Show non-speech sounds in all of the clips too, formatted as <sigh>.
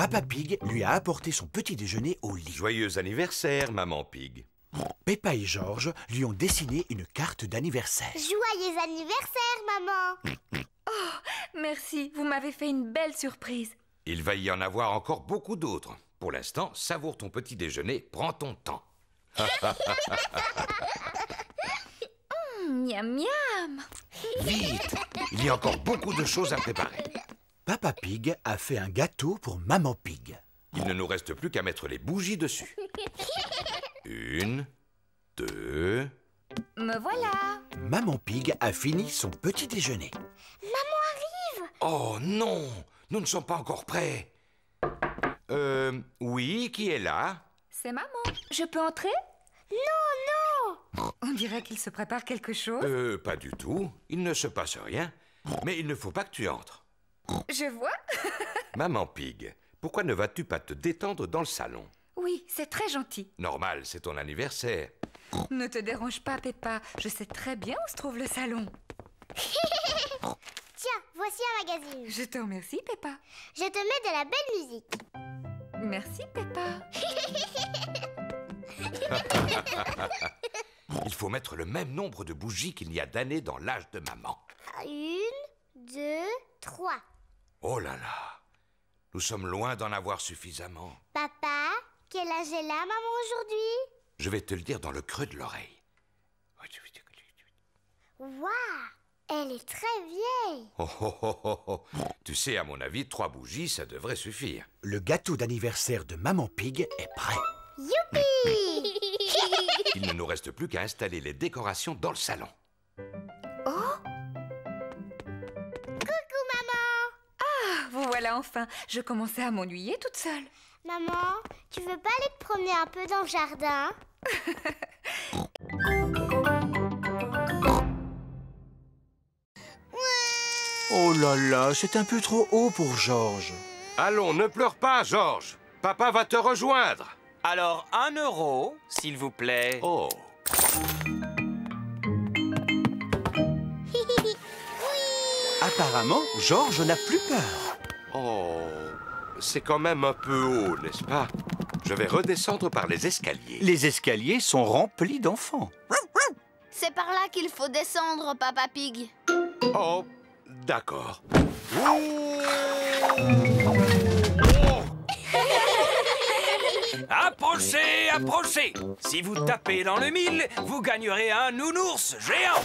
Papa Pig lui a apporté son petit déjeuner au lit. Joyeux anniversaire, maman Pig. Peppa et George lui ont dessiné une carte d'anniversaire. Joyeux anniversaire, maman Merci, vous m'avez fait une belle surprise. Il va y en avoir encore beaucoup d'autres. Pour l'instant, savoure ton petit déjeuner, prends ton temps. <laughs> Miam miam. Vite Il y a encore beaucoup de choses à préparer. Papa Pig a fait un gâteau pour Maman Pig. Il ne nous reste plus qu'à mettre les bougies dessus. <laughs> Une, deux... Me voilà. Maman Pig a fini son petit déjeuner. Oh non Nous ne sommes pas encore prêts. Euh... Oui, qui est là? C'est maman. Je peux entrer? Non, non On dirait qu'il se prépare quelque chose. Euh, pas du tout. Il ne se passe rien. Mais il ne faut pas que tu entres. Je vois. <laughs> Maman Pig, pourquoi ne vas-tu pas te détendre dans le salon? Oui, c'est très gentil. Normal, c'est ton anniversaire. Ne te dérange pas, Peppa. Je sais très bien où se trouve le salon. <laughs> Tiens, voici un magazine. Je te remercie, Peppa. Je te mets de la belle musique. Merci, Peppa. <laughs> Il faut mettre le même nombre de bougies qu'il y a d'années dans l'âge de maman. Une, deux, trois. Oh là là Nous sommes loin d'en avoir suffisamment. Papa, quel âge est là, maman, aujourd'hui? Je vais te le dire dans le creux de l'oreille. Waouh Elle est très vieille. Oh, oh, oh, oh, oh. Tu sais, à mon avis, trois bougies, ça devrait suffire. Le gâteau d'anniversaire de Maman Pig est prêt. Youpi Il ne nous reste plus qu'à installer les décorations dans le salon. Coucou, voilà enfin. Je commençais à m'ennuyer toute seule. Maman, tu veux pas aller te promener un peu dans le jardin? <laughs> Oh là là, c'est un peu trop haut pour George. Allons, ne pleure pas, Georges. Papa va te rejoindre. Alors, un euro, s'il vous plaît. Oh, <laughs> Apparemment, George n'a plus peur. Oh. C'est quand même un peu haut, n'est-ce pas? Je vais redescendre par les escaliers. Les escaliers sont remplis d'enfants. C'est par là qu'il faut descendre, Papa Pig. Oh, d'accord. <laughs> Approchez, approchez. Si vous tapez dans le mille, vous gagnerez un nounours géant.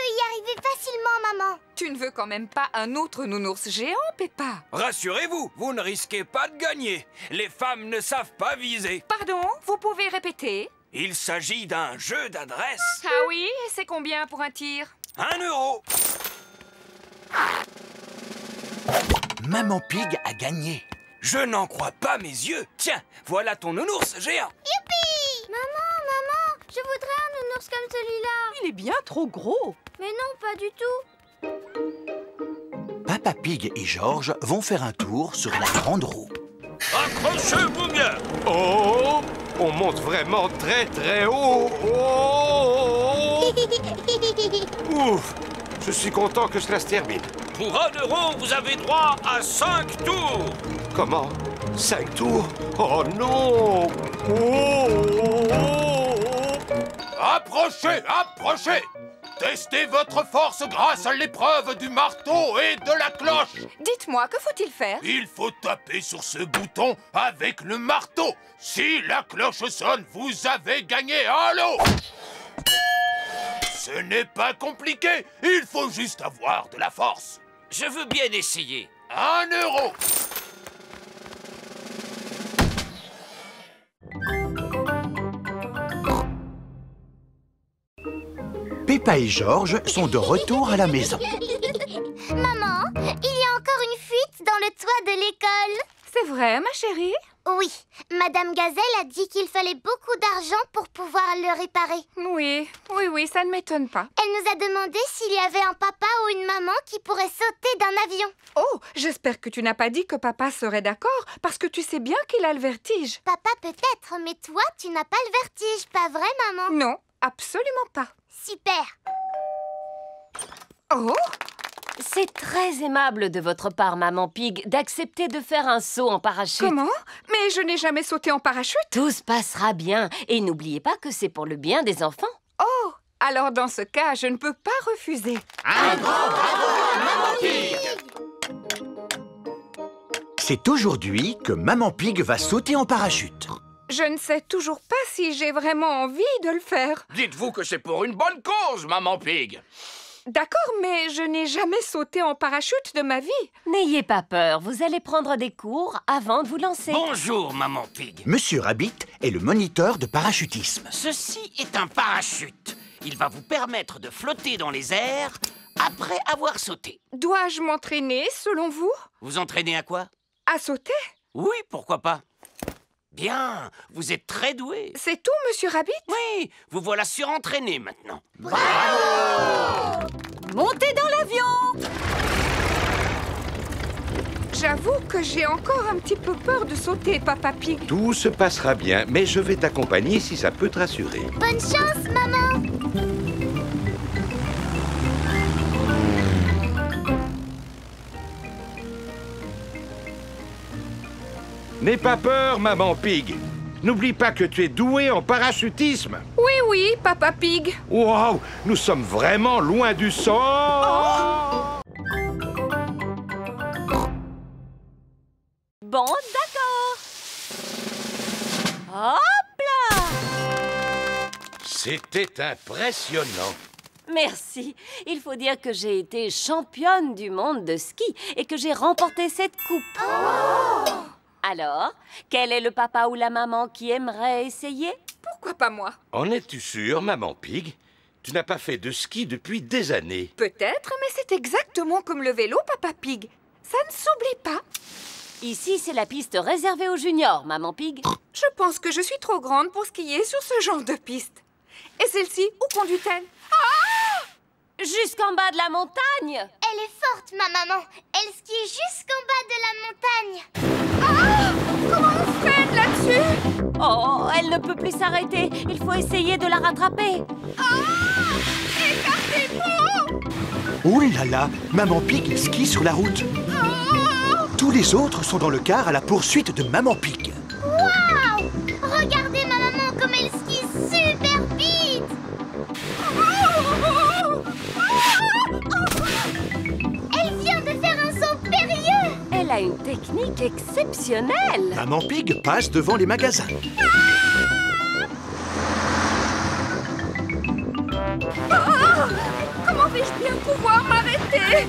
Tu peux y arriver facilement, maman. Tu ne veux quand même pas un autre nounours géant, Peppa Rassurez-vous, vous ne risquez pas de gagner. Les femmes ne savent pas viser. Pardon, vous pouvez répéter? Il s'agit d'un jeu d'adresse. Ah oui, et c'est combien pour un tir? Un euro. Maman Pig a gagné. Je n'en crois pas mes yeux. Tiens, voilà ton nounours géant. Maman, maman, je voudrais un nounours comme celui-là. Il est bien trop gros. Mais non, pas du tout. Papa Pig et George vont faire un tour sur la grande roue. Accrochez-vous bien Oh On monte vraiment très très haut Oh <laughs> Ouf Je suis content que cela se termine. Pour un euro, vous avez droit à cinq tours. Comment? Cinq tours? Oh non Oh Approchez, approchez Testez votre force grâce à l'épreuve du marteau et de la cloche. Dites-moi, que faut-il faire? Il faut taper sur ce bouton avec le marteau. Si la cloche sonne, vous avez gagné. Un lot Ce n'est pas compliqué, il faut juste avoir de la force. Je veux bien essayer. Un euro Peppa et George sont de retour à la maison. Maman, il y a encore une fuite dans le toit de l'école. C'est vrai, ma chérie Oui, Madame Gazelle a dit qu'il fallait beaucoup d'argent pour pouvoir le réparer. Oui, oui, oui, ça ne m'étonne pas. Elle nous a demandé s'il y avait un papa ou une maman qui pourrait sauter d'un avion. Oh, j'espère que tu n'as pas dit que papa serait d'accord, parce que tu sais bien qu'il a le vertige. Papa peut-être, mais toi, tu n'as pas le vertige, pas vrai, maman? Non, absolument pas. Super. Oh C'est très aimable de votre part, Maman Pig, d'accepter de faire un saut en parachute. Comment? Mais je n'ai jamais sauté en parachute. Tout se passera bien. Et n'oubliez pas que c'est pour le bien des enfants. Oh Alors dans ce cas, je ne peux pas refuser. C'est aujourd'hui que Maman Pig va sauter en parachute. Je ne sais toujours pas si j'ai vraiment envie de le faire. Dites-vous que c'est pour une bonne cause, Maman Pig. D'accord, mais je n'ai jamais sauté en parachute de ma vie. N'ayez pas peur, vous allez prendre des cours avant de vous lancer. Bonjour, maman Pig. Monsieur Rabbit est le moniteur de parachutisme. Ceci est un parachute. Il va vous permettre de flotter dans les airs après avoir sauté. Dois-je m'entraîner, selon vous? Vous entraînez à quoi? À sauter? Oui, pourquoi pas Bien, vous êtes très doué. C'est tout, monsieur Rabbit? Oui, vous voilà surentraîné maintenant. Montez dans l'avion J'avoue que j'ai encore un petit peu peur de sauter, Papa Pig. Tout se passera bien, mais je vais t'accompagner si ça peut te rassurer. Bonne chance, maman N'aie pas peur, maman Pig. N'oublie pas que tu es doué en parachutisme. Oui, oui, Papa Pig. Waouh, nous sommes vraiment loin du sol. Bon, d'accord. Hop là C'était impressionnant. Merci. Il faut dire que j'ai été championne du monde de ski et que j'ai remporté cette coupe. Alors, quel est le papa ou la maman qui aimerait essayer? Pourquoi pas moi? En es-tu sûr, maman Pig? Tu n'as pas fait de ski depuis des années. Peut-être, mais c'est exactement comme le vélo, Papa Pig. Ça ne s'oublie pas. Ici, c'est la piste réservée aux juniors, Maman Pig. Je pense que je suis trop grande pour skier sur ce genre de piste. Et celle-ci, où conduit-elle? Jusqu'en bas de la montagne Elle est forte, ma maman. Elle skie jusqu'en bas de la montagne. Comment on freine là-dessus Oh, elle ne peut plus s'arrêter. Il faut essayer de la rattraper. Oh là là, Maman Pig skie sur la route. Tous les autres sont dans le car à la poursuite de Maman Pig. Technique exceptionnelle. Maman Pig passe devant les magasins. Comment vais-je bien pouvoir m'arrêter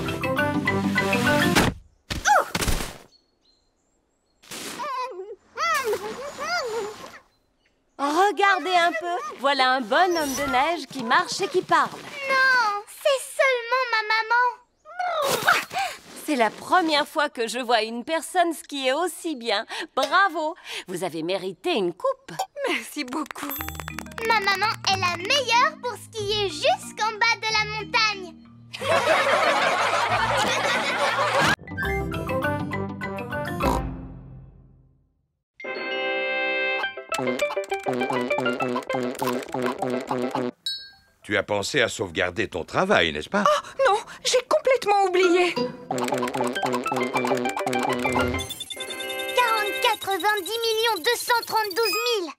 Regardez un peu. Voilà un bonhomme de neige qui marche et qui parle. Non, c'est seulement ma maman C'est la première fois que je vois une personne skier aussi bien. Bravo Vous avez mérité une coupe. Merci beaucoup. Ma maman est la meilleure pour skier jusqu'en bas de la montagne <laughs> Tu as pensé à sauvegarder ton travail, n'est-ce pas? Non, j'ai complètement oublié. 40, 90 232 000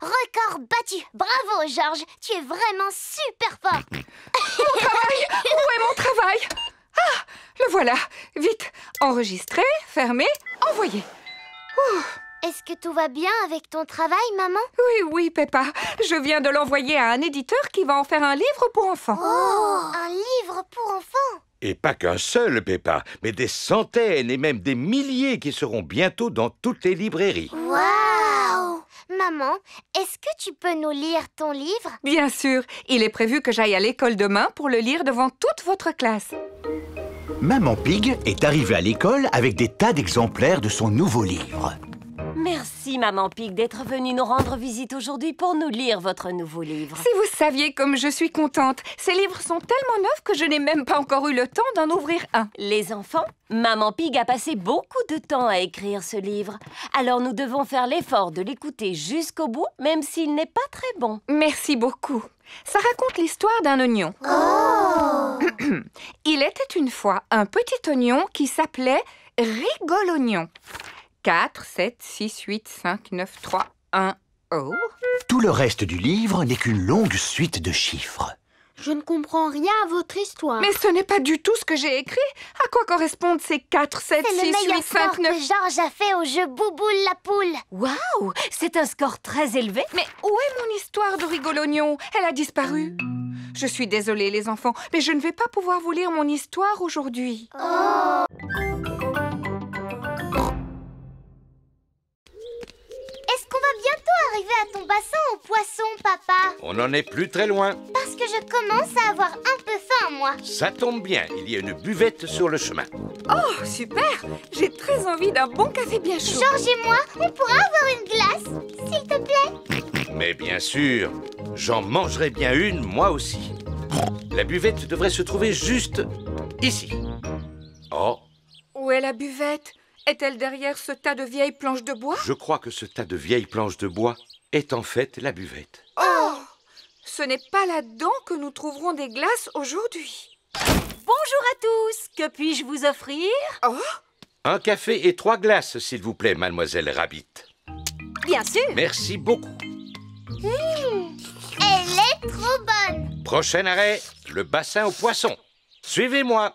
Record battu. Bravo, Georges. Tu es vraiment super fort. Travail Où est mon travail? Ah, le voilà. Vite, enregistrer, fermer, envoyer. Est-ce que tout va bien avec ton travail, maman? Oui, oui, Peppa. Je viens de l'envoyer à un éditeur qui va en faire un livre pour enfants. Oh Un livre pour enfants? Et pas qu'un seul, Peppa, mais des centaines et même des milliers qui seront bientôt dans toutes les librairies. Waouh Maman, est-ce que tu peux nous lire ton livre? Bien sûr, il est prévu que j'aille à l'école demain pour le lire devant toute votre classe. Maman Pig est arrivée à l'école avec des tas d'exemplaires de son nouveau livre. Merci, Maman Pig, d'être venue nous rendre visite aujourd'hui pour nous lire votre nouveau livre. Si vous saviez comme je suis contente, ces livres sont tellement neufs que je n'ai même pas encore eu le temps d'en ouvrir un. Les enfants, Maman Pig a passé beaucoup de temps à écrire ce livre. Alors nous devons faire l'effort de l'écouter jusqu'au bout, même s'il n'est pas très bon. Merci beaucoup. Ça raconte l'histoire d'un oignon. <clears throat> Il était une fois un petit oignon qui s'appelait Rigolognon. 4, 7, 6, 8, 5, 9, 3, 1, oh. Tout le reste du livre n'est qu'une longue suite de chiffres. Je ne comprends rien à votre histoire. Mais ce n'est pas du tout ce que j'ai écrit. À quoi correspondent ces 4, 7, c'est 6, le meilleur 8, score 5, 9 que Georges a fait au jeu Bouboule la poule. Waouh C'est un score très élevé. Mais où est mon histoire de rigolognon Elle a disparu. Je suis désolée, les enfants, mais je ne vais pas pouvoir vous lire mon histoire aujourd'hui. Est-ce arriver à ton bassin aux poissons, papa On n'en est plus très loin. Parce que je commence à avoir un peu faim, moi. Ça tombe bien, il y a une buvette sur le chemin. Oh, super J'ai très envie d'un bon café bien chaud. Georges et moi, on pourra avoir une glace, s'il te plaît Mais bien sûr, j'en mangerai bien une, moi aussi. La buvette devrait se trouver juste ici. Oh, Où est la buvette? Est-elle derrière ce tas de vieilles planches de bois? Je crois que ce tas de vieilles planches de bois est en fait la buvette. Oh Ce n'est pas là-dedans que nous trouverons des glaces aujourd'hui. Bonjour à tous. Que puis-je vous offrir? Oh Un café et trois glaces, s'il vous plaît, mademoiselle Rabbit. Bien sûr. Merci beaucoup. Elle est trop bonne Prochain arrêt, le bassin aux poissons. Suivez-moi.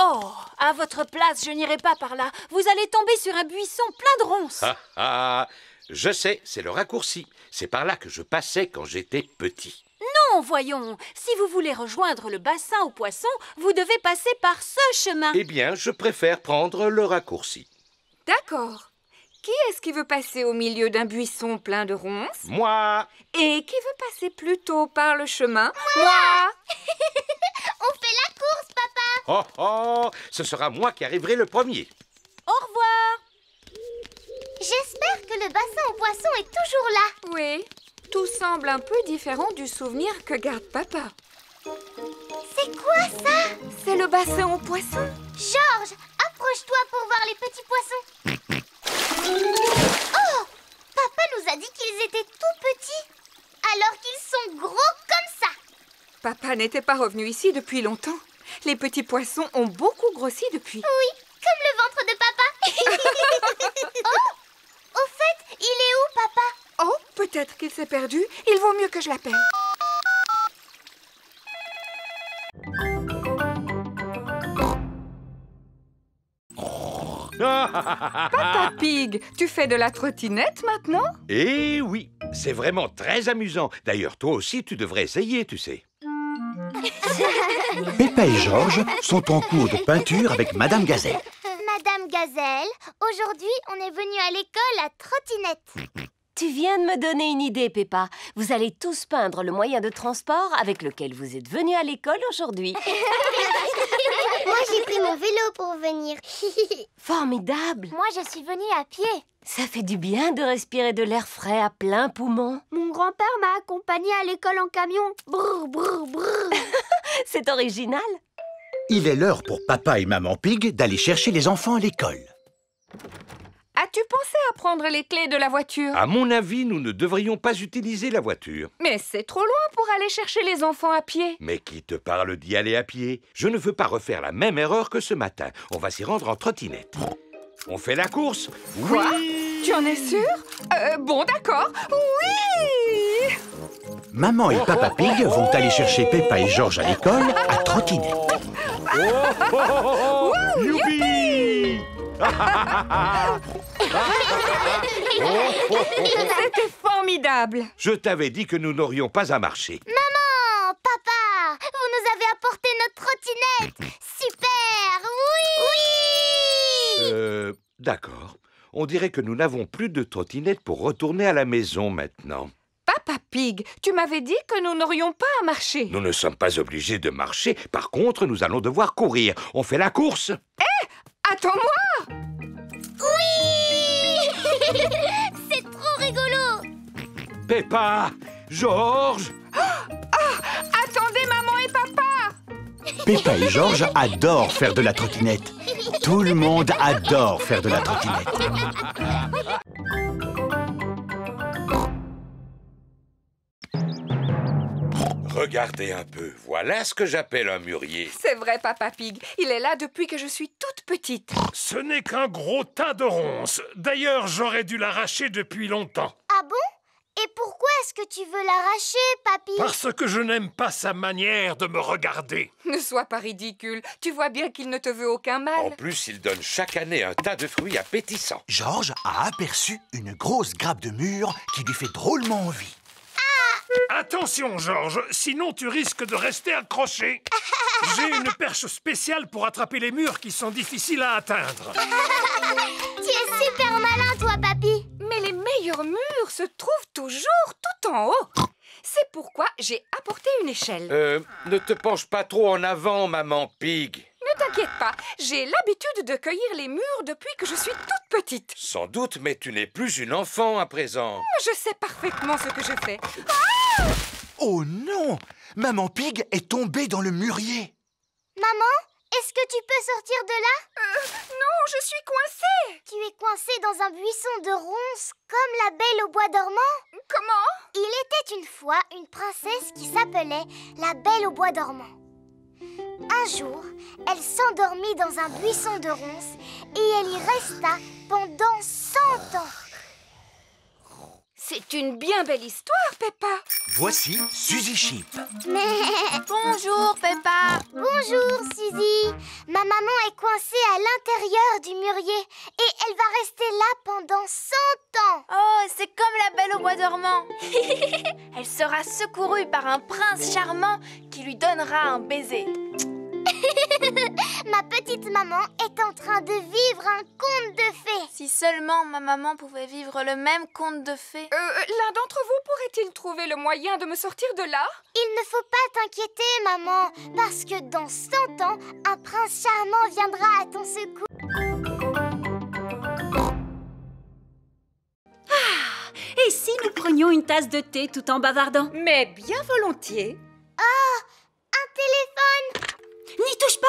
Oh, à votre place, je n'irai pas par là. Vous allez tomber sur un buisson plein de ronces. Ah ah, je sais, c'est le raccourci. C'est par là que je passais quand j'étais petit. Non, voyons. Si vous voulez rejoindre le bassin aux poissons, vous devez passer par ce chemin. Eh bien, je préfère prendre le raccourci. D'accord. Qui est-ce qui veut passer au milieu d'un buisson plein de ronces? Moi Et qui veut passer plutôt par le chemin? Moi <laughs> On fait la course, papa Oh oh Ce sera moi qui arriverai le premier. Au revoir. J'espère que le bassin aux poissons est toujours là Oui, tout semble un peu différent du souvenir que garde papa. C'est quoi ça? C'est le bassin aux poissons. Georges, approche-toi pour voir les petits poissons <laughs> Oh Papa nous a dit qu'ils étaient tout petits alors qu'ils sont gros comme ça Papa n'était pas revenu ici depuis longtemps. Les petits poissons ont beaucoup grossi depuis. Oui, comme le ventre de papa <laughs> Oh Au fait, il est où, papa Oh, peut-être qu'il s'est perdu. Il vaut mieux que je l'appelle. Papa Pig, tu fais de la trottinette maintenant? Eh oui, c'est vraiment très amusant. D'ailleurs, toi aussi, tu devrais essayer, tu sais. <laughs> Peppa et Georges sont en cours de peinture avec Madame Gazelle. Madame Gazelle, aujourd'hui, on est venu à l'école à trottinette. <laughs> Tu viens de me donner une idée, Peppa. Vous allez tous peindre le moyen de transport avec lequel vous êtes venus à l'école aujourd'hui. <laughs> <laughs> Moi, j'ai pris mon vélo pour venir. <laughs> Formidable Moi, je suis venue à pied. Ça fait du bien de respirer de l'air frais à plein poumon. Mon grand-père m'a accompagné à l'école en camion. Brr, brr, brr. C'est original. Il est l'heure pour Papa et Maman Pig d'aller chercher les enfants à l'école. As-tu pensé à prendre les clés de la voiture? À mon avis, nous ne devrions pas utiliser la voiture. Mais c'est trop loin pour aller chercher les enfants à pied. Mais qui te parle d'y aller à pied? Je ne veux pas refaire la même erreur que ce matin. On va s'y rendre en trottinette. On fait la course? Quoi? Oui Tu en es sûr? Euh, Bon, d'accord. Oui Maman et Papa Pig vont aller chercher Peppa et Georges à l'école à trottinette. Youpi <laughs> C'était formidable. Je t'avais dit que nous n'aurions pas à marcher. Maman, papa, vous nous avez apporté notre trottinette. Super, oui Oui Euh, d'accord. On dirait que nous n'avons plus de trottinette pour retourner à la maison maintenant. Papa Pig, tu m'avais dit que nous n'aurions pas à marcher. Nous ne sommes pas obligés de marcher. Par contre, nous allons devoir courir. On fait la course Attends-moi! Oui! <laughs> C'est trop rigolo! Peppa Georges Attendez, maman et papa! Peppa et Georges adorent faire de la trottinette. Tout le monde adore faire de la trottinette. <laughs> Regardez un peu, voilà ce que j'appelle un mûrier. C'est vrai, Papa Pig. Il est là depuis que je suis toute petite. Ce n'est qu'un gros tas de ronces. D'ailleurs, j'aurais dû l'arracher depuis longtemps. Ah bon? Et pourquoi est-ce que tu veux l'arracher, papy? Parce que je n'aime pas sa manière de me regarder. Ne sois pas ridicule. Tu vois bien qu'il ne te veut aucun En mal. plus, il donne chaque année un tas de fruits appétissants. Georges a aperçu une grosse grappe de mûre qui lui fait drôlement envie. Attention, Georges, sinon tu risques de rester accroché. J'ai une perche spéciale pour attraper les murs qui sont difficiles à atteindre. <laughs> Tu es super malin, toi, papy Mais les meilleurs murs se trouvent toujours tout en haut. C'est pourquoi j'ai apporté une échelle. Euh, ne te penche pas trop en avant, maman Pig. Ne t'inquiète pas, j'ai l'habitude de cueillir les murs depuis que je suis toute petite. Sans doute, mais tu n'es plus une enfant à présent. Je sais parfaitement ce que je fais. Oh non Maman Pig est tombée dans le mûrier. Maman, est-ce que tu peux sortir de là? Euh, non, je suis coincée. Tu es coincée dans un buisson de ronces comme la belle au bois dormant? Comment? Il était une fois une princesse qui s'appelait la Belle au bois dormant. Un jour, elle s'endormit dans un buisson de ronces et elle y resta pendant 100 ans. C'est une bien belle histoire, Peppa. Voici Suzy Sheep. <laughs> Bonjour, Peppa. Bonjour, Suzy. Ma maman est coincée à l'intérieur du mûrier et elle va rester là pendant 100 ans. Oh, c'est comme la belle au bois dormant. <laughs> Elle sera secourue par un prince charmant qui lui donnera un baiser. <laughs> Ma petite maman est en train de vivre un conte de fées. Si seulement ma maman pouvait vivre le même conte de fées. Euh, L'un d'entre vous pourrait-il trouver le moyen de me sortir de là? Il ne faut pas t'inquiéter, maman, parce que dans 100 ans, un prince charmant viendra à ton secours. Et si nous prenions une tasse de thé tout en bavardant? Mais bien volontiers. Oh, un téléphone N'y touche pas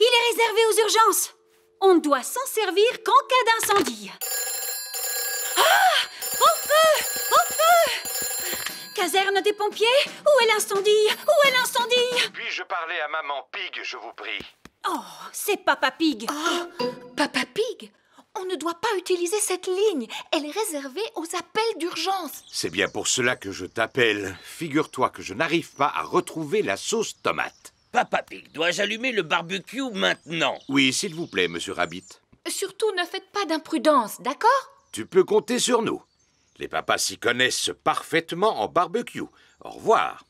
Il est réservé aux urgences On ne doit s'en servir qu'en cas d'incendie. Ah Au feu Au feu Caserne des pompiers Où est l'incendie Où est l'incendie Puis-je parler à maman Pig, je vous prie Oh, c'est Papa Pig Papa Pig, on ne doit pas utiliser cette ligne. Elle est réservée aux appels d'urgence. C'est bien pour cela que je t'appelle. Figure-toi que je n'arrive pas à retrouver la sauce tomate. Papa Pig, dois-je allumer le barbecue maintenant? Oui, s'il vous plaît, monsieur Rabbit. Surtout, ne faites pas d'imprudence, d'accord? Tu peux compter sur nous. Les papas s'y connaissent parfaitement en barbecue. Au revoir.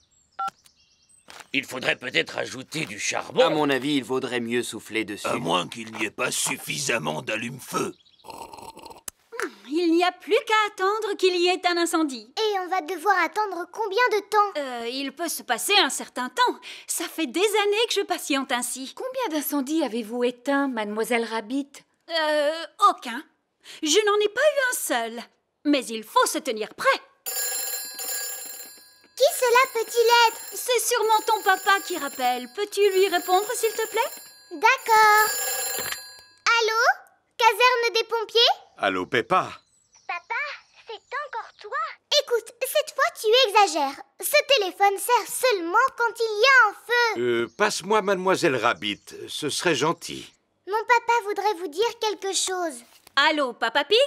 Il faudrait peut-être ajouter du charbon. À mon avis, il vaudrait mieux souffler dessus. À moins qu'il n'y ait pas suffisamment d'allume-feu. Il n'y a plus qu'à attendre qu'il y ait un incendie. Et on va devoir attendre combien de temps? Euh, il peut se passer un certain temps. Ça fait des années que je patiente ainsi. Combien d'incendies avez-vous éteints, mademoiselle Rabbit? Euh, aucun. Je n'en ai pas eu un seul. Mais il faut se tenir prêt. Qui cela peut-il être? C'est sûrement ton papa qui rappelle. Peux-tu lui répondre, s'il te plaît? D'accord. Allô? Caserne des pompiers? Allô, Peppa? Papa, c'est encore toi? Écoute, cette fois tu exagères. Ce téléphone sert seulement quand il y a un feu. Euh, passe-moi mademoiselle Rabbit, ce serait gentil. Mon papa voudrait vous dire quelque chose. Allô, Papa Pig?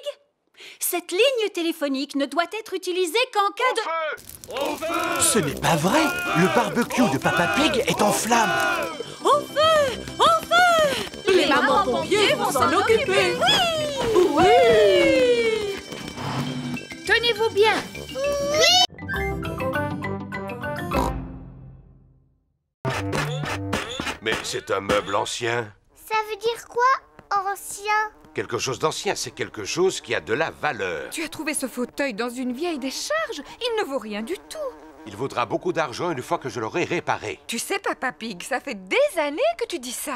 Cette ligne téléphonique ne doit être utilisée qu'en cas de... Ce n'est pas vrai Le barbecue de Papa Pig est en flammes Au feu Au feu Les mamans pompiers vont s'en occuper. Oui Tenez-vous bien. Mais c'est un meuble ancien. Ça veut dire quoi, ancien? Quelque chose d'ancien, c'est quelque chose qui a de la valeur. Tu as trouvé ce fauteuil dans une vieille décharge Il ne vaut rien du tout. Il vaudra beaucoup d'argent une fois que je l'aurai réparé. Tu sais, Papa Pig, ça fait des années que tu dis ça.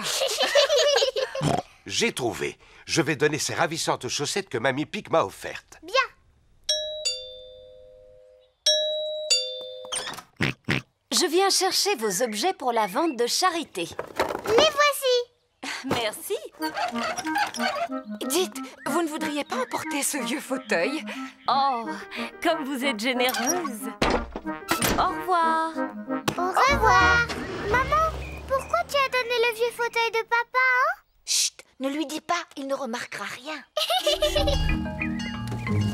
<laughs> J'ai trouvé. Je vais donner ces ravissantes chaussettes que Mamie Pig m'a offertes. Bien. Je viens chercher vos objets pour la vente de charité. Les voici. Merci. Dites, vous ne voudriez pas emporter ce vieux fauteuil? Oh, comme vous êtes généreuse. Au revoir. revoir. Maman, pourquoi tu as donné le vieux fauteuil de papa, hein? Chut, ne lui dis pas, il ne remarquera rien.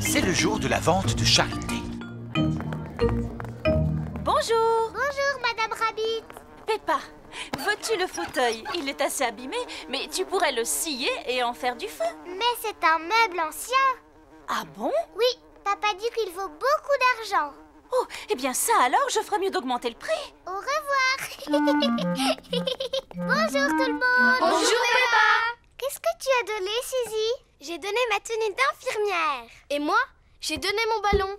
<laughs> C'est le jour de la vente de charité. Bonjour Bonjour, Madame Rabbit. Peppa, veux-tu le fauteuil? Il est assez abîmé, mais tu pourrais le scier et en faire du feu. Mais c'est un meuble ancien. Ah bon? Oui, papa dit qu'il vaut beaucoup d'argent. Oh, eh bien ça alors, je ferais mieux d'augmenter le prix. Au revoir. <laughs> Bonjour tout le monde. Bonjour, Peppa. Qu'est-ce que tu as donné, Suzy? J'ai donné ma tenue d'infirmière. Et moi, j'ai donné mon ballon.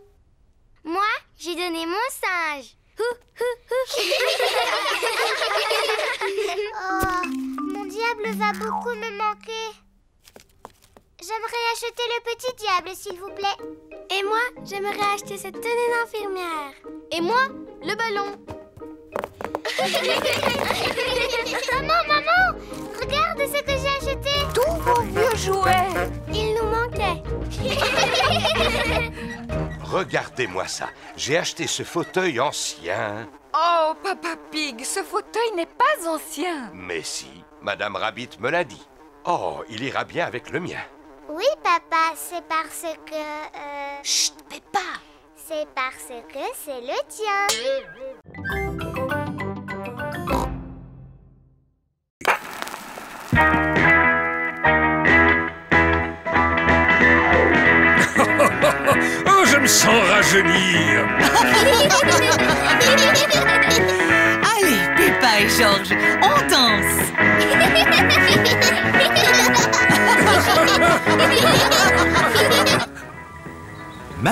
Moi, j'ai donné mon singe. <laughs> oh, mon diable va beaucoup me manquer. J'aimerais acheter le petit diable, s'il vous plaît. Et moi, j'aimerais acheter cette tenue d'infirmière. Et moi, le ballon. <laughs> maman, maman, regarde ce que j'ai acheté. Tous vos vieux jouets. Il nous manquait. <laughs> Regardez-moi ça. J'ai acheté ce fauteuil ancien. Oh, Papa Pig, ce fauteuil n'est pas ancien. Mais si, Madame Rabbit me l'a dit. Oh, il ira bien avec le mien. Oui, papa, c'est parce que... Euh, Chut, Peppa. c'est parce que c'est le tien.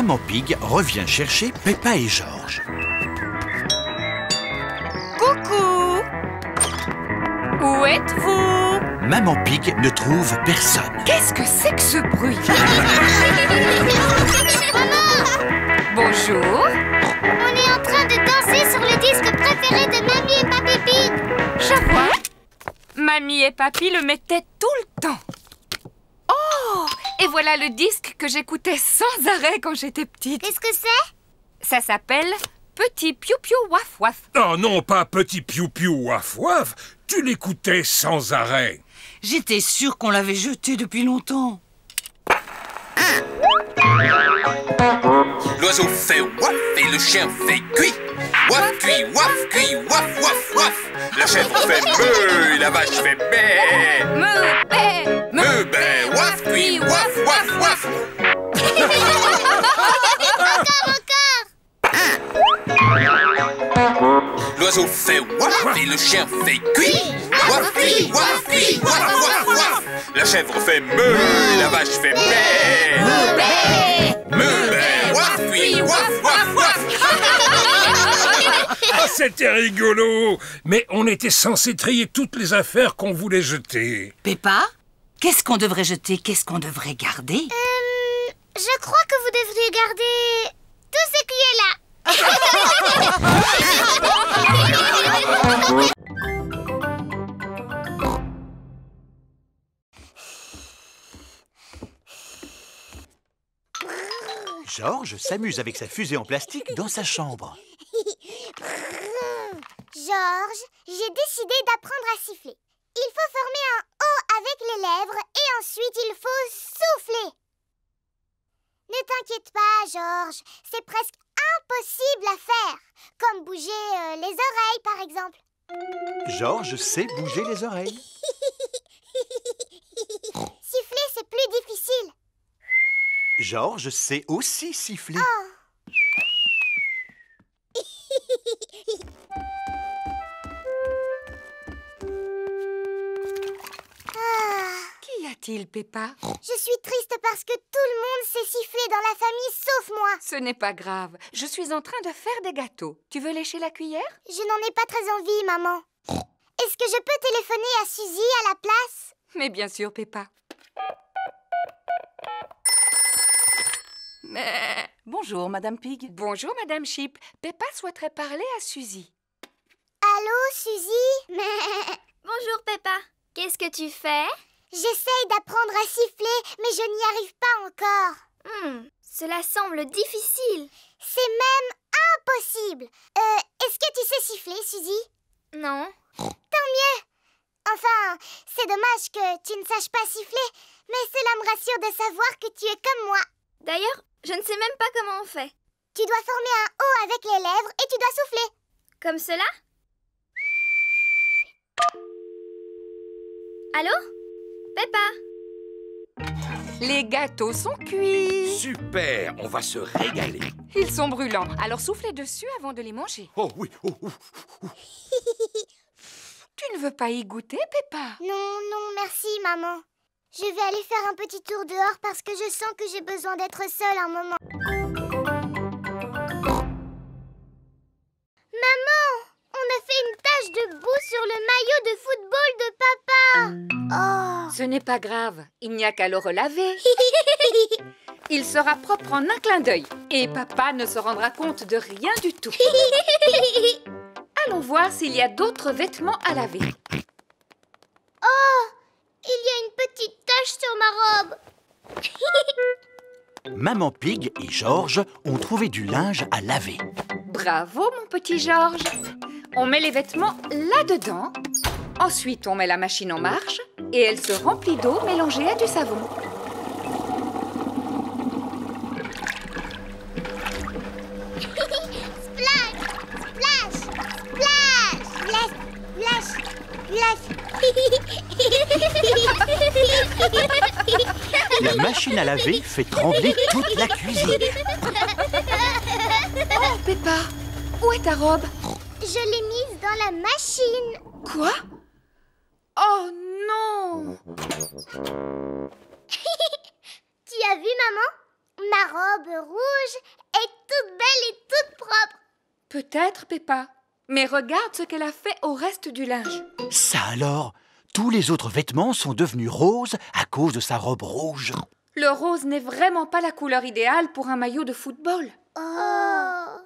Maman Pig revient chercher Peppa et Georges. Coucou. Où êtes-vous? Maman Pig ne trouve personne. Qu'est-ce que c'est que ce bruit? <laughs> Bonjour. On est en train de danser sur le disque préféré de Mamie et Papy Pig. Je vois. Mamie et Papy le mettaient tout le temps. Et voilà le disque que j'écoutais sans arrêt quand j'étais petite. Qu'est-ce que c'est? Ça s'appelle Petit Piou Piou Waf Waf. Oh non, pas petit piou-piou waf waf. Tu l'écoutais sans arrêt. J'étais sûre qu'on l'avait jeté depuis longtemps. L'oiseau fait waf et le chien fait cuit. Waf cuit, waf cuit, waf waf waf. La chèvre fait meu et la vache fait bé. Me, bé, Meu bé, waf cuit, waf waf waf. <laughs> L'oiseau fait waf et le chien fait cuit. Waf cuit, waf cuit, waf waf waf. La chèvre fait meu et la vache fait bé. Meu bé, waf cuit, waf waf waf. Ah, c'était rigolo. Mais on était censé trier toutes les affaires qu'on voulait jeter. Peppa, qu'est-ce qu'on devrait jeter? Qu'est-ce qu'on devrait garder? Euh, Je crois que vous devriez garder tout ce qui est là. Georges s'amuse avec sa fusée en plastique dans sa chambre. Georges, j'ai décidé d'apprendre à siffler. Il faut former un O avec les lèvres et ensuite il faut souffler. Ne t'inquiète pas, Georges, c'est presque impossible à faire. Comme bouger euh, les oreilles, par exemple. Georges sait bouger les oreilles. <laughs> Siffler, c'est plus difficile. Georges sait aussi siffler. Qu'y <laughs> a-t-il, Peppa Je suis triste parce que tout le monde sait siffler dans la famille sauf moi. Ce n'est pas grave. Je suis en train de faire des gâteaux. Tu veux lécher la cuillère? Je n'en ai pas très envie, maman. Est-ce que je peux téléphoner à Suzy à la place? Mais bien sûr, Peppa. Mais... Bonjour, Madame Pig. Bonjour, Madame Chip. Peppa souhaiterait parler à Suzy. Allô, Suzy? <laughs> Bonjour, Peppa. Qu'est-ce que tu fais? J'essaye d'apprendre à siffler, mais je n'y arrive pas encore. Hmm, cela semble difficile. C'est même Impossible Euh, est-ce que tu sais siffler, Suzy? Non. Tant mieux Enfin, c'est dommage que tu ne saches pas siffler, mais cela me rassure de savoir que tu es comme moi. D'ailleurs, je ne sais même pas comment on fait. Tu dois former un O avec les lèvres et tu dois souffler. Comme cela? Allô? Peppa Les gâteaux sont cuits. Super, on va se régaler. Ils sont brûlants, alors soufflez dessus avant de les manger. Oh oui, oh, oh. Tu ne veux pas y goûter, Peppa Non, non, merci, maman. Je vais aller faire un petit tour dehors parce que je sens que j'ai besoin d'être seule un moment. Fait une tache de boue sur le maillot de football de papa. Oh. Ce n'est pas grave, il n'y a qu'à le relaver. <laughs> Il sera propre en un clin d'œil et papa ne se rendra compte de rien du tout. <laughs> Allons voir s'il y a d'autres vêtements à laver. Oh, il y a une petite tache sur ma robe. <laughs> Maman Pig et Georges ont trouvé du linge à laver. Bravo, mon petit Georges. On met les vêtements là-dedans. Ensuite, on met la machine en marche et elle se remplit d'eau mélangée à du savon. Splash, splash, splash, splash, splash, splash. La machine à laver fait trembler toute la cuisine. Oh, Peppa, où est ta robe? Je l'ai mise dans la machine. Quoi? Oh non <laughs> Tu as vu, maman? Ma robe rouge est toute belle et toute propre. Peut-être, Peppa. Mais regarde ce qu'elle a fait au reste du linge. Ça alors Tous les autres vêtements sont devenus roses à cause de sa robe rouge. Le rose n'est vraiment pas la couleur idéale pour un maillot de football. Oh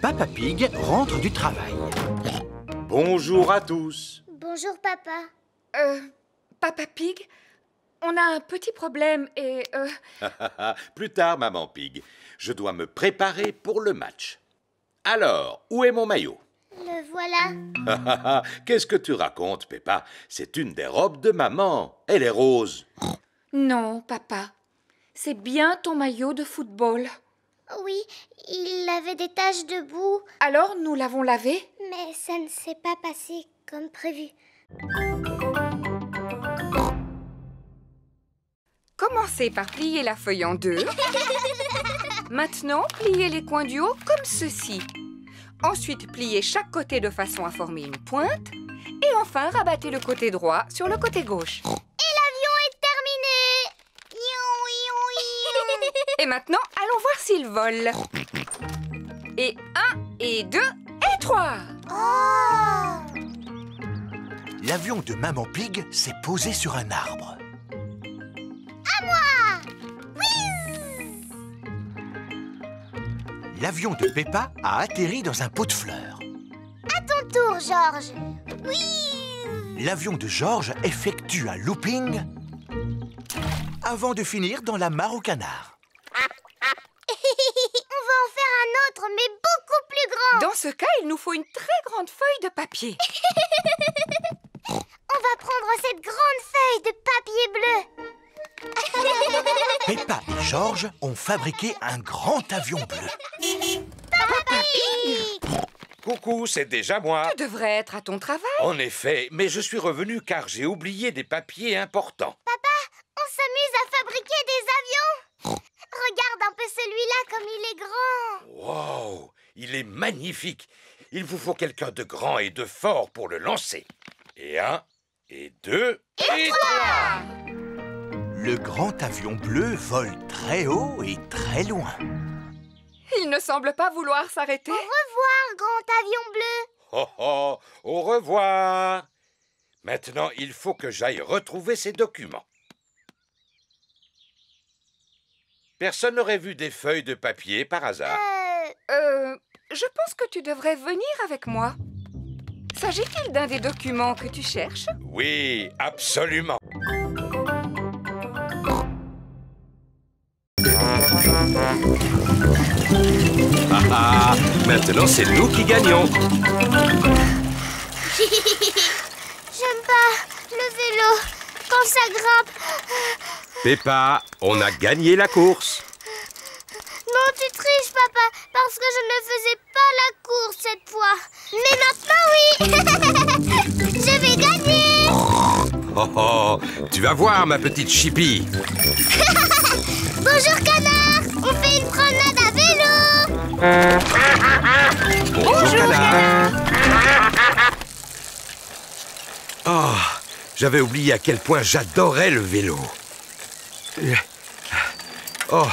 Papa Pig rentre du travail. Bonjour à tous. Bonjour, papa. Euh, Papa Pig, on a un petit problème et... Euh, Plus tard, maman Pig. Je dois me préparer pour le match. Alors, où est mon maillot? Le voilà. Qu'est-ce que tu racontes, Peppa C'est une des robes de maman. Elle est rose. Non, papa. C'est bien ton maillot de football. Oui, il avait des taches de boue, Alors nous l'avons lavé? Mais ça ne s'est pas passé comme prévu. Commencez par plier la feuille en deux. <laughs> Maintenant, pliez les coins du haut comme ceci. Ensuite, pliez chaque côté de façon à former une pointe. Et enfin, rabattez le côté droit sur le côté gauche. Et l'avion est terminé. Et maintenant, allons voir s'il vole. Et un, et deux, et trois. Oh L'avion de Maman Pig s'est posé sur un arbre. À moi L'avion de Peppa a atterri dans un pot de fleurs. À ton tour, Georges Oui L'avion de Georges effectue un looping avant de finir dans la mare au canard. On va en faire un autre, mais beaucoup plus grand Dans ce cas, il nous faut une très grande feuille de papier. <laughs> On va prendre cette grande feuille de papier bleu Peppa et Georges ont fabriqué un grand avion bleu. Coucou, c'est déjà moi. Tu devrais être à ton travail. En effet, mais je suis revenu car j'ai oublié des papiers importants. Papa, on s'amuse à fabriquer des avions Regarde un peu celui-là comme il est grand Wow, il est magnifique. Il vous faut quelqu'un de grand et de fort pour le lancer. Et un, et deux, et, trois. Le grand avion bleu vole très haut et très loin. Il ne semble pas vouloir s'arrêter. Au revoir, grand avion bleu Oh oh, au revoir. Maintenant, il faut que j'aille retrouver ces documents. Personne n'aurait vu des feuilles de papier par hasard. Euh... Euh, je pense que tu devrais venir avec moi. S'agit-il d'un des documents que tu cherches? Oui, absolument. Ah, ah, Maintenant, c'est nous qui gagnons. <laughs> J'aime pas le vélo quand ça grimpe. Peppa, on a gagné la course. Non, tu triches, papa, parce que je ne faisais pas la course cette fois. Mais maintenant, oui <laughs> Je vais gagner Oh oh, tu vas voir, ma petite Chippy. <laughs> Bonjour, canard On fait une promenade à vélo Bonjour, canard. Oh, j'avais oublié à quel point j'adorais le vélo. Oh,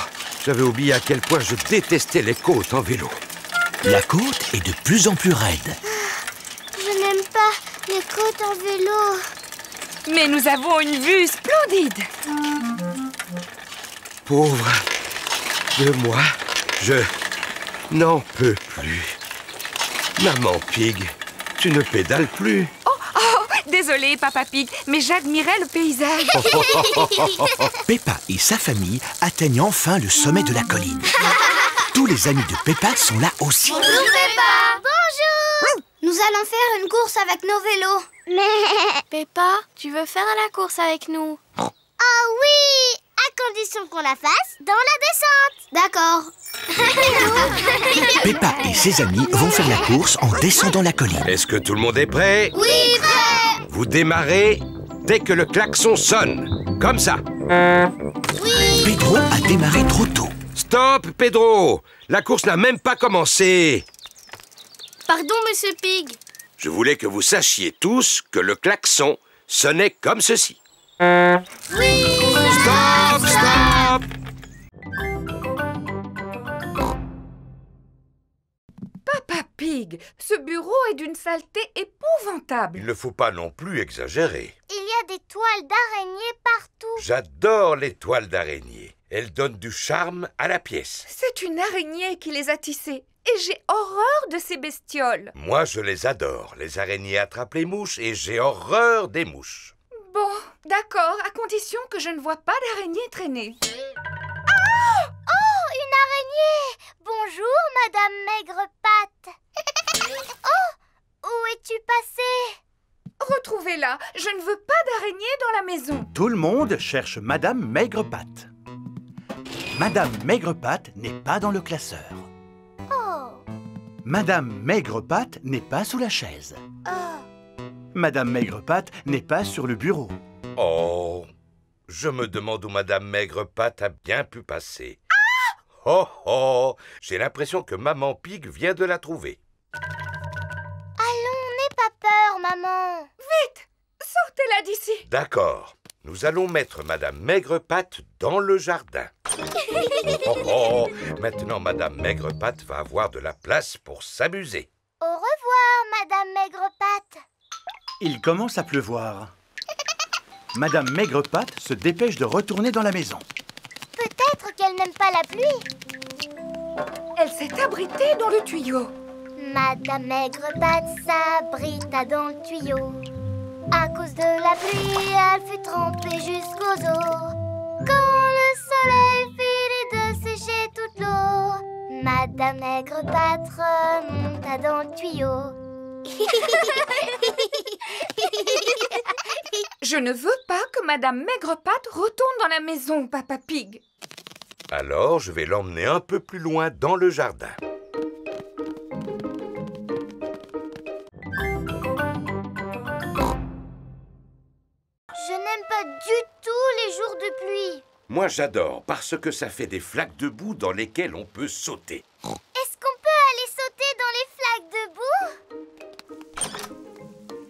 j'avais oublié à quel point je détestais les côtes en vélo. La côte est de plus en plus raide. Je n'aime pas les côtes en vélo. Mais nous avons une vue splendide. Pauvre de moi, je n'en peux plus. Maman Pig, tu ne pédales plus. Oh, oh, désolé, Papa Pig, mais j'admirais le paysage. <laughs> Peppa et sa famille atteignent enfin le sommet de la colline. Tous les amis de Peppa sont là aussi. Bonjour, Peppa Bonjour Nous allons faire une course avec nos vélos. Mais... <laughs> Peppa, tu veux faire la course avec nous? Oh oui À condition qu'on la fasse dans la descente D'accord Peppa et ses amis vont faire la course en descendant la colline. Est-ce que tout le monde est prêt? Oui, prêt Vous démarrez dès que le klaxon sonne. Comme ça. Pedro a démarré trop tôt. Stop, Pedro La course n'a même pas commencé. Pardon, Monsieur Pig. Je voulais que vous sachiez tous que le klaxon sonnait comme ceci. Oui Stop, stop Pig, ce bureau est d'une saleté épouvantable. Il ne faut pas non plus exagérer. Il y a des toiles d'araignée partout. J'adore les toiles d'araignée. Elles donnent du charme à la pièce. C'est une araignée qui les a tissées. Et j'ai horreur de ces bestioles. Moi, je les adore. Les araignées attrapent les mouches et j'ai horreur des mouches. Bon, d'accord, à condition que je ne vois pas d'araignée traîner. Ah Oh, une araignée Bonjour, Madame Maigre-Patte. Oh, où es-tu passée Retrouvez-la, je ne veux pas d'araignée dans la maison. Tout le monde cherche Madame Maigre-Patte. Madame Maigre-Patte n'est pas dans le classeur. Oh, Madame Maigre-Patte n'est pas sous la chaise. oh. Madame Maigre-Patte n'est pas sur le bureau. Oh, je me demande où Madame Maigre-Patte a bien pu passer. Oh oh, j'ai l'impression que Maman Pig vient de la trouver. Allons, n'aie pas peur, maman. Vite Sortez-la d'ici D'accord, nous allons mettre Madame Maigre-Patte dans le jardin. <laughs> Oh oh, maintenant Madame Maigre-Patte va avoir de la place pour s'amuser. Au revoir, Madame Maigre-Patte. Il commence à pleuvoir. Madame Maigre-Patte se dépêche de retourner dans la maison. Peut-être qu'elle n'aime pas la pluie. Elle s'est abritée dans le tuyau. Madame Maigre-Patte s'abrita dans le tuyau. À cause de la pluie, elle fut trempée jusqu'aux os. Quand le soleil finit de sécher toute l'eau, Madame Maigre-Patte remonta dans le tuyau. <laughs> Je ne veux pas que Madame Maigrepatte retourne dans la maison, Papa Pig. Alors, je vais l'emmener un peu plus loin dans le jardin. Moi, j'adore parce que ça fait des flaques de boue dans lesquelles on peut sauter. Est-ce qu'on peut aller sauter dans les flaques de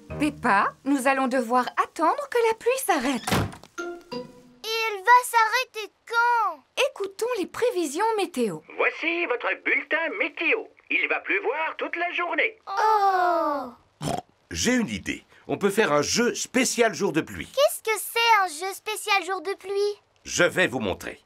boue? Peppa, nous allons devoir attendre que la pluie s'arrête. Et elle va s'arrêter quand? Écoutons les prévisions météo. Voici votre bulletin météo. Il va pleuvoir toute la journée. Oh J'ai une idée. On peut faire un jeu spécial jour de pluie. Qu'est-ce que c'est un jeu spécial jour de pluie? Je vais vous montrer.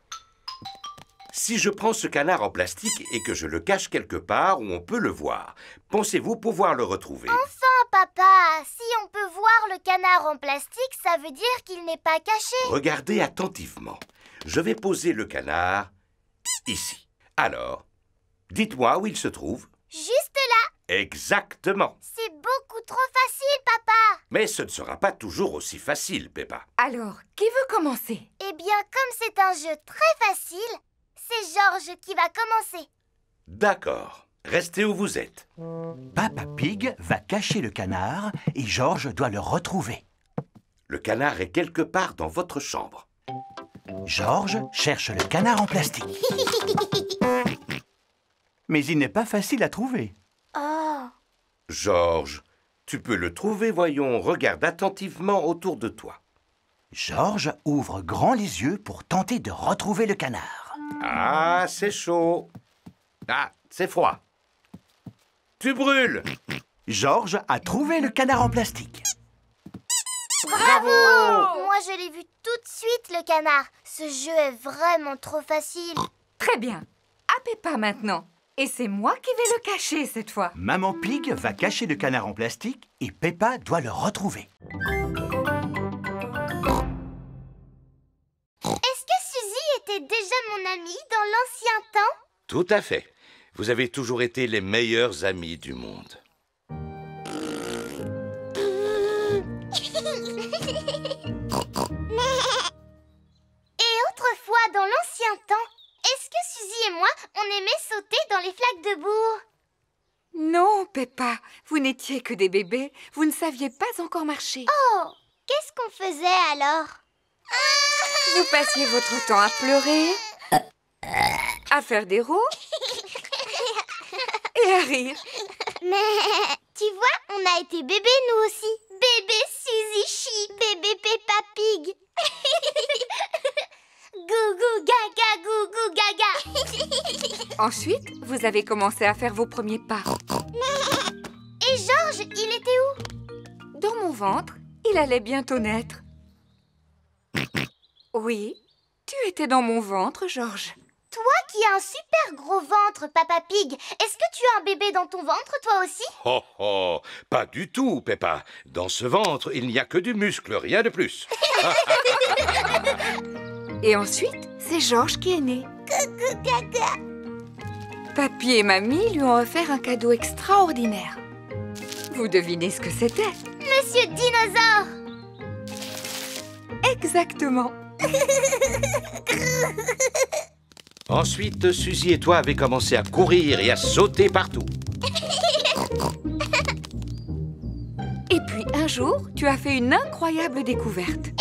Si je prends ce canard en plastique et que je le cache quelque part où on peut le voir, pensez-vous pouvoir le retrouver? Enfin, papa, si on peut voir le canard en plastique, ça veut dire qu'il n'est pas caché. Regardez attentivement. Je vais poser le canard ici. Alors, dites-moi où il se trouve. Juste là. Exactement. C'est beaucoup trop facile, papa. Mais ce ne sera pas toujours aussi facile, Peppa. Alors, qui veut commencer? Eh bien, comme c'est un jeu très facile, c'est Georges qui va commencer. D'accord. Restez où vous êtes. Papa Pig va cacher le canard et Georges doit le retrouver. Le canard est quelque part dans votre chambre. Georges cherche le canard en plastique. <laughs> Mais il n'est pas facile à trouver. Georges, tu peux le trouver, voyons. Regarde attentivement autour de toi. Georges ouvre grand les yeux pour tenter de retrouver le canard. Ah, c'est chaud. Ah, c'est froid. Tu brûles. Georges a trouvé le canard en plastique. Bravo Moi, je l'ai vu tout de suite, le canard. Ce jeu est vraiment trop facile. Très bien. À Peppa maintenant. Et c'est moi qui vais le cacher cette fois. Maman Pig va cacher le canard en plastique et Peppa doit le retrouver. Est-ce que Suzy était déjà mon amie dans l'ancien temps? Tout à fait. Vous avez toujours été les meilleurs amis du monde. <laughs> Et autrefois, dans l'ancien temps, est-ce que Suzy et moi, on aimait sauter dans les flaques de boue? Non, Peppa, vous n'étiez que des bébés. Vous ne saviez pas encore marcher. Oh Qu'est-ce qu'on faisait alors? Vous passiez votre temps à pleurer, à faire des roues <laughs> et à rire. Mais tu vois, on a été bébés nous aussi. Bébé Suzy Chi, bébé Peppa Pig. <laughs> Gougou gaga, gougou gaga. <laughs> Ensuite, vous avez commencé à faire vos premiers pas. <laughs> Et Georges, il était où? Dans mon ventre, il allait bientôt naître. Oui, tu étais dans mon ventre, Georges. Toi qui as un super gros ventre, Papa Pig, est-ce que tu as un bébé dans ton ventre, toi aussi? Oh oh, pas du tout, Peppa. Dans ce ventre, il n'y a que du muscle, rien de plus. <laughs> Et ensuite, c'est Georges qui est né. Coucou gaga. Papy et mamie lui ont offert un cadeau extraordinaire. Vous devinez ce que c'était? Monsieur Dinosaure Exactement. <laughs> Ensuite, Suzy et toi avez commencé à courir et à sauter partout. Et puis un jour, tu as fait une incroyable découverte.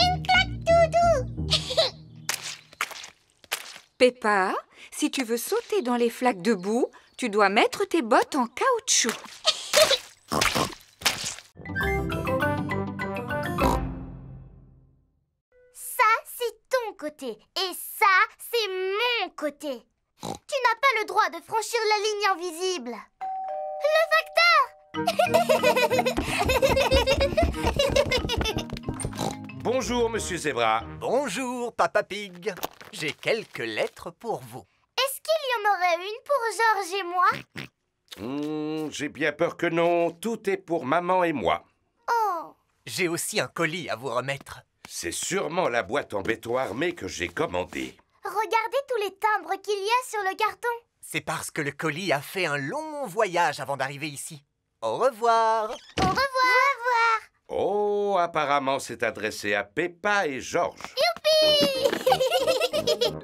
Peppa, si tu veux sauter dans les flaques de boue, tu dois mettre tes bottes en caoutchouc. Ça, c'est ton côté. Et ça, c'est mon côté. Tu n'as pas le droit de franchir la ligne invisible. Le facteur <laughs> Bonjour, Monsieur Zebra. Bonjour, Papa Pig. J'ai quelques lettres pour vous. Est-ce qu'il y en aurait une pour Georges et moi? Hmm, J'ai bien peur que non. Tout est pour maman et moi. Oh J'ai aussi un colis à vous remettre. C'est sûrement la boîte en béton armé que j'ai commandée. Regardez tous les timbres qu'il y a sur le carton. C'est parce que le colis a fait un long voyage avant d'arriver ici. Au revoir. Au revoir. Oh, apparemment c'est adressé à Peppa et Georges. Youpi <laughs>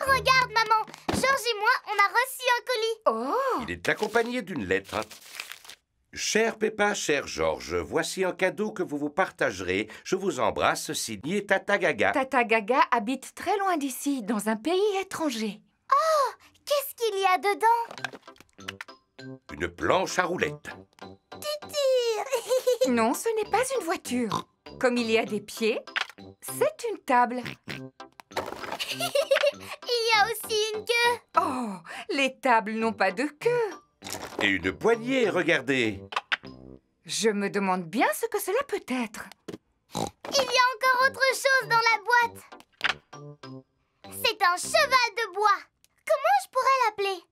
Regarde, maman. Georges et moi, on a reçu un colis. Oh Il est accompagné d'une lettre. Cher Peppa, cher Georges, voici un cadeau que vous vous partagerez. Je vous embrasse, signé Tata Gaga. Tata Gaga habite très loin d'ici, dans un pays étranger. Oh Qu'est-ce qu'il y a dedans? Une planche à roulettes. Tu tires <laughs> Non, ce n'est pas une voiture. Comme il y a des pieds, c'est une table. <laughs> Il y a aussi une queue. Oh, les tables n'ont pas de queue. Et une poignée, regardez. Je me demande bien ce que cela peut être. Il y a encore autre chose dans la boîte. C'est un cheval de bois. Comment je pourrais l'appeler?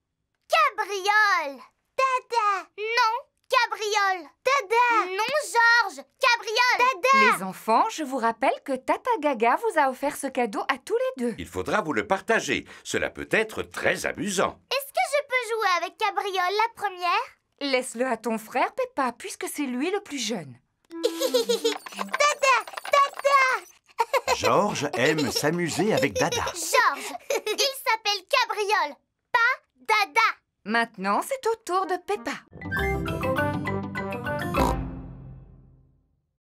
Cabriole. Dada Non, Cabriole Dada Non, Georges Cabriole Dada Les enfants, je vous rappelle que Tata Gaga vous a offert ce cadeau à tous les deux. Il faudra vous le partager. Cela peut être très amusant. Est-ce que je peux jouer avec Cabriole la première? Laisse-le à ton frère, Peppa, puisque c'est lui le plus jeune. <laughs> Dada Dada Georges aime <laughs> s'amuser avec Dada. Georges, il s'appelle Cabriole, pas Dada. Maintenant, c'est au tour de Peppa.